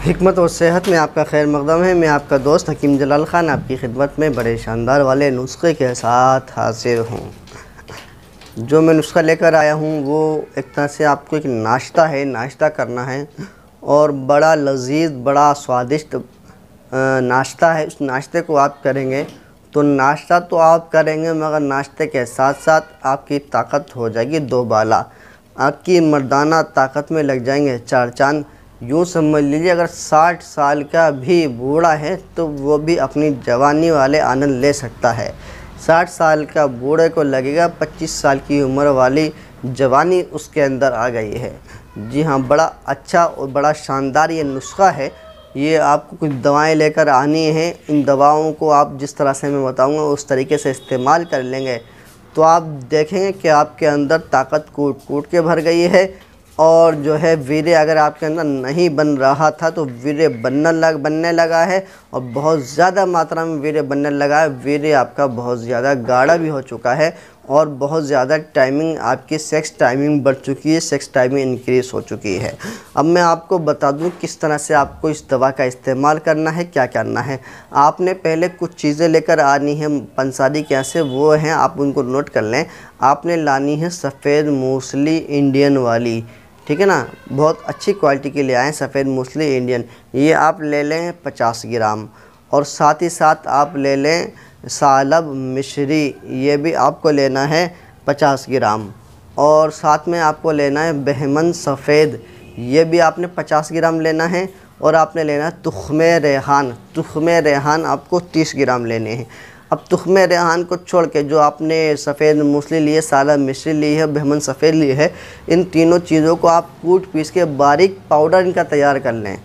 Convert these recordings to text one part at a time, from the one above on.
हमत और सेहत में आपका खैर मकदम है। मैं आपका दोस्त हकीम जलाल ख़ान, आपकी खिदमत में बड़े शानदार वाले नुस्खे के साथ हाजिर हूँ। जो मैं नुस्खा लेकर आया हूँ, वो एक तरह से आपको एक नाश्ता है, नाश्ता करना है और बड़ा लजीज, बड़ा स्वादिष्ट नाश्ता है। उस नाश्ते को आप करेंगे तो नाश्ता तो आप करेंगे, मगर नाश्ते के साथ साथ आपकी ताकत हो जाएगी दो बाला आपकी मर्दाना ताकत में लग जाएँगे चार चाँद। यूँ समझ लीजिए अगर 60 साल का भी बूढ़ा है तो वो भी अपनी जवानी वाले आनंद ले सकता है। 60 साल का बूढ़े को लगेगा 25 साल की उम्र वाली जवानी उसके अंदर आ गई है। जी हाँ बड़ा अच्छा और बड़ा शानदार ये नुस्खा है। ये आपको कुछ दवाएँ लेकर आनी हैं। इन दवाओं को आप जिस तरह से मैं बताऊँगा, उस तरीके से इस्तेमाल कर लेंगे। तो आप देखेंगे कि आपके अंदर ताकत कूट कूट के भर गई है। और जो है वीर्य अगर आपके अंदर नहीं बन रहा था तो वीर्य बनने लग, बनने लगा है और बहुत ज़्यादा मात्रा में वीर्य बनने लगा है। वीर्य आपका बहुत ज़्यादा गाढ़ा भी हो चुका है और बहुत ज़्यादा टाइमिंग आपकी सेक्स टाइमिंग बढ़ चुकी है सेक्स टाइमिंग इंक्रीज़ हो चुकी है। अब मैं आपको बता दूँ किस तरह से आपको इस दवा का इस्तेमाल करना है, क्या करना है। आपने पहले कुछ चीज़ें लेकर आनी है पंसारी क्या से, वो हैं, आप उनको नोट कर लें। आपने लानी है सफ़ेद मूसली इंडियन वाली। ठीक है ना? बहुत अच्छी क्वालिटी के लिए आए सफ़ेद मूसली इंडियन ये आप ले लें पचास ग्राम। और साथ ही साथ आप ले लें सालब मिश्री। ये भी आपको लेना है पचास ग्राम। और साथ में आपको लेना है बहमन सफ़ेद। ये भी आपने पचास ग्राम लेना है और आपने लेना है तुखमे रेहान। तुखमे रेहान आपको तीस ग्राम लेने हैं। अब तुखम रेहान को छोड़ के जो आपने सफ़ेद मूसली लिए साला मिश्री ली है बहमन सफ़ेद ली है, इन तीनों चीज़ों को आप कूट पीस के बारीक पाउडर इनका तैयार कर लें।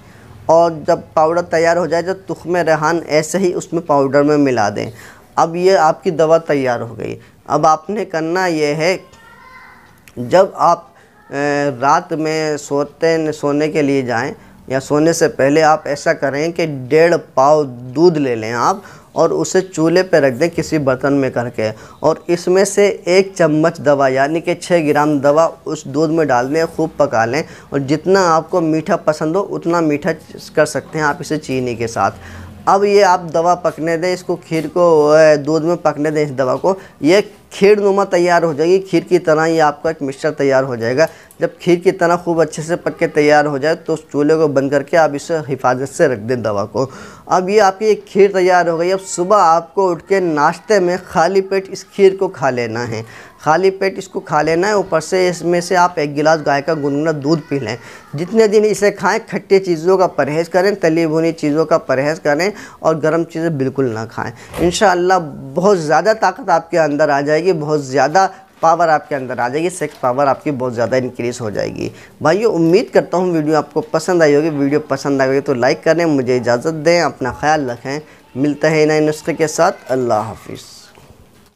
और जब पाउडर तैयार हो जाए तो तुखम रेहान ऐसे ही उसमें पाउडर में मिला दें। अब ये आपकी दवा तैयार हो गई। अब आपने करना ये है, जब आप रात में सोते, सोने के लिए जाएँ या सोने से पहले आप ऐसा करें कि डेढ़ पाव दूध ले लें आप और उसे चूल्हे पर रख दें किसी बर्तन में करके। और इसमें से एक चम्मच दवा, यानी कि छः ग्राम दवा उस दूध में डाल दें, खूब पका लें और जितना आपको मीठा पसंद हो उतना मीठा कर सकते हैं आप इसे चीनी के साथ। अब ये आप दवा पकने दें, इसको खीर को दूध में पकने दें इस दवा को। ये खीर नुमा तैयार हो जाएगी। खीर की तरह ही आपका एक मिक्सचर तैयार हो जाएगा। जब खीर की तरह खूब अच्छे से पक के तैयार हो जाए तो उस चूल्हे को बंद करके आप इसे हिफाजत से रख दें दवा को। अब ये आपकी एक खीर तैयार हो गई। अब सुबह आपको उठ के नाश्ते में खाली पेट इस खीर को खा लेना है। खाली पेट इसको खा लेना है। ऊपर से इसमें से आप एक गिलास गाय का गुनगुना दूध पी लें। जितने दिन इसे खाएँ, खट्टी चीज़ों का परहेज़ करें तली भुनी चीज़ों का परहेज़ करें और गर्म चीज़ें बिल्कुल ना खाएँ। इन बहुत ज़्यादा ताकत आपके अंदर आ जाएगी, बहुत ज़्यादा पावर आपके अंदर आ जाएगी सेक्स पावर आपकी बहुत ज़्यादा इंक्रीज़ हो जाएगी। भाइयों, उम्मीद करता हूँ वीडियो आपको पसंद आई होगी। वीडियो पसंद आई होगी तो लाइक करें, मुझे इजाज़त दें, अपना ख्याल रखें। मिलता है नए नुस्खे के साथ। अल्लाह हाफिज़।